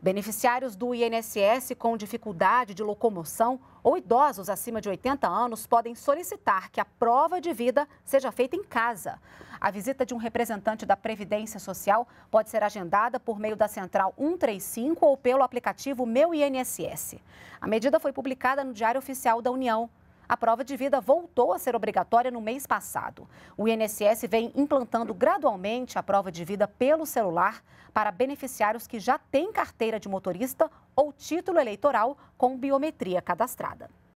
Beneficiários do INSS com dificuldade de locomoção ou idosos acima de 80 anos podem solicitar que a prova de vida seja feita em casa. A visita de um representante da Previdência Social pode ser agendada por meio da Central 135 ou pelo aplicativo Meu INSS. A medida foi publicada no Diário Oficial da União. A prova de vida voltou a ser obrigatória no mês passado. O INSS vem implantando gradualmente a prova de vida pelo celular para beneficiários que já têm carteira de motorista ou título eleitoral com biometria cadastrada.